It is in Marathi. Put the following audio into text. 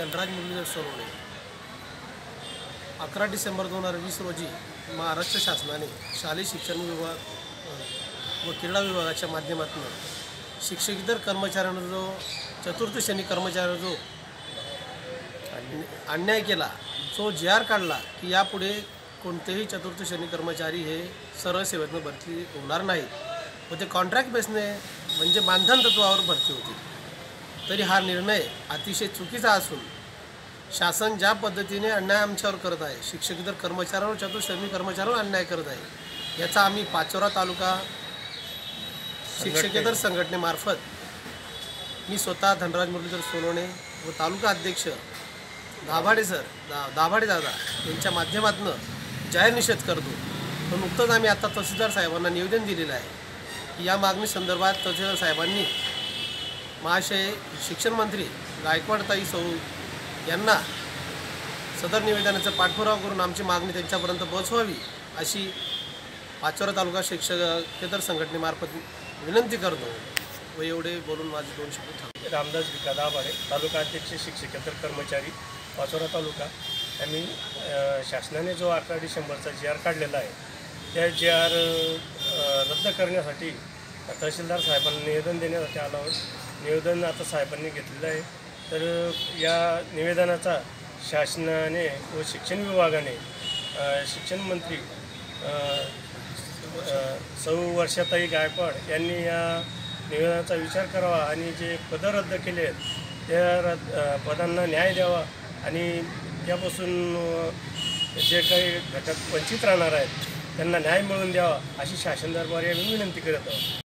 धनराज मुरलीधर सोनवणे अकरा डिसेंबर दोन हजार वीस रोजी महाराष्ट्र शासनाने शालेय शिक्षण विभाग व क्रीडा विभागाच्या माध्यमातून शिक्षकेतर कर्मचाऱ्यांना जो चतुर्थ श्रेणी कर्मचाऱ्यांना जो अन्याय केला जो जे आर काढला की यापुढे कोणतेही चतुर्थ श्रेणी कर्मचारी हे सरळ सेवेतनं भरती होणार नाहीत. व ते कॉन्ट्रॅक्ट बेसने म्हणजे मानधन तत्वावर भरती होती तरी हा निर्णय अतिशय चुकीचा असून शासन ज्या पद्धतीने अन्याय आमच्यावर करत आहे शिक्षकेतर कर्मचाऱ्यांवर चतुश्रमी कर्मचाऱ्यांवर अन्याय करत आहे याचा आम्ही पाचोरा तालुका शिक्षकेतर संघटनेमार्फत मी स्वतः धनराज मुरलीधर सोनवणे व तालुका अध्यक्ष दाभाडे सर दा दाभाडे दादा यांच्या माध्यमातून जाहीर निषेध करतो. पण नुकतंच आम्ही आता तहसीलदार साहेबांना निवेदन दिलेलं आहे. या मागणी संदर्भात तहसीलदार साहेबांनी महाशय शिक्षण मंत्री गायकवाडताई सौ यांना सदर निवेदनाचा पाठपुरावा करून आमची मागणी त्यांच्यापर्यंत पोहोचवावी अशी पाचोरा तालुका शिक्षकेतर संघटनेमार्फत विनंती करतो व एवढे बोलून माझे दोन शब्द थांबतो रामदास विका दाभाडे तालुका अध्यक्ष शिक्षकेतर कर्मचारी पाचोरा तालुका. आम्ही शासनाने जो अकरा डिसेंबरचा जी आर काढलेला आहे त्या जी आर रद्द करण्यासाठी तहसीलदार साहेबांना निवेदन देण्यासाठी आलो निवेदन आता साहेबांनी घेतलेलं आहे. तर या निवेदनाचा शासनाने व शिक्षण विभागाने शिक्षण मंत्री सौ वर्षाताई गायकवाड यांनी या निवेदनाचा विचार करावा आणि जे पदं रद्द केले आहेत त्या रद्द पदांना न्याय द्यावा आणि त्यापासून जे काही घटक वंचित राहणार आहेत त्यांना न्याय मिळवून द्यावा अशी शासन दरबारी आम्ही विनंती करत आहोत.